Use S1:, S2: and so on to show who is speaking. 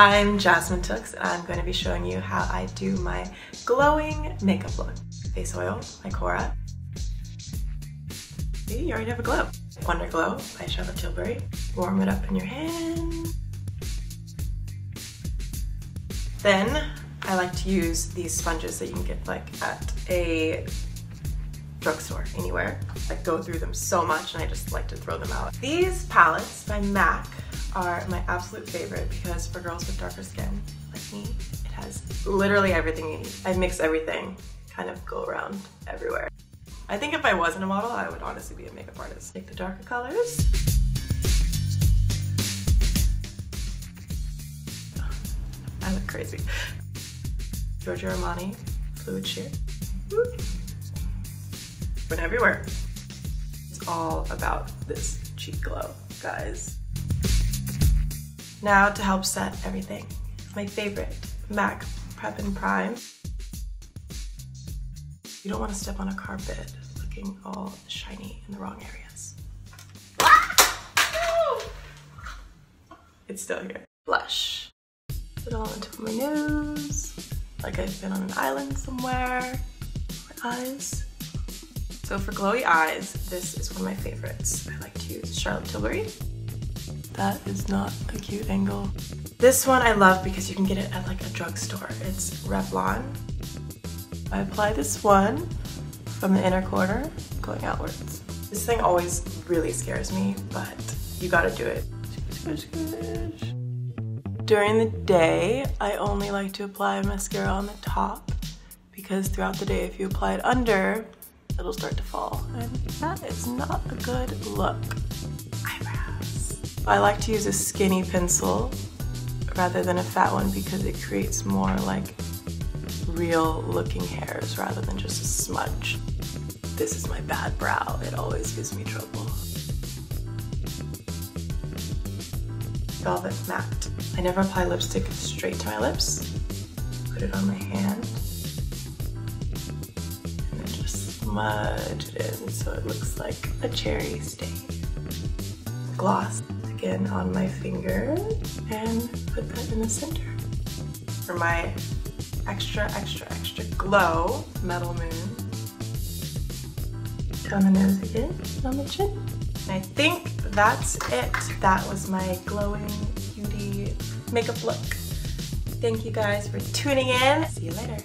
S1: I'm Jasmine Tookes and I'm going to be showing you how I do my glowing makeup look. Face oil, my Kora. See, you already have a glow. Wonder Glow by Charlotte Tilbury. Warm it up in your hand. Then I like to use these sponges that you can get like at a drugstore, anywhere. I go through them so much and I just like to throw them out. These palettes by MAC are my absolute favorite because for girls with darker skin like me, it has literally everything you need. I mix everything, kind of go around everywhere. I think if I wasn't a model, I would honestly be a makeup artist. Take the darker colors. I look crazy. Giorgio Armani Fluid Sheer. Went everywhere. It's all about this cheek glow, guys. Now to help set everything, my favorite, MAC Prep and Prime. You don't want to step on a carpet looking all shiny in the wrong areas. It's still here. Blush. Put it all into my nose, like I've been on an island somewhere. My eyes. So for glowy eyes, this is one of my favorites. I like to use Charlotte Tilbury. That is not a cute angle. This one I love because you can get it at like a drugstore. It's Revlon. I apply this one from the inner corner going outwards. This thing always really scares me, but you gotta do it. During the day, I only like to apply mascara on the top because throughout the day, if you apply it under, it'll start to fall. And that is not a good look. I like to use a skinny pencil rather than a fat one because it creates more like real looking hairs rather than just a smudge. This is my bad brow. It always gives me trouble. Velvet Matte. I never apply lipstick straight to my lips. Put it on my hand. And then just smudge it in so it looks like a cherry stain. Gloss again on my finger and put that in the center. For my extra, extra, extra glow, Metal Moon. Down the nose again, on the chin. And I think that's it. That was my glowing beauty makeup look. Thank you guys for tuning in. See you later.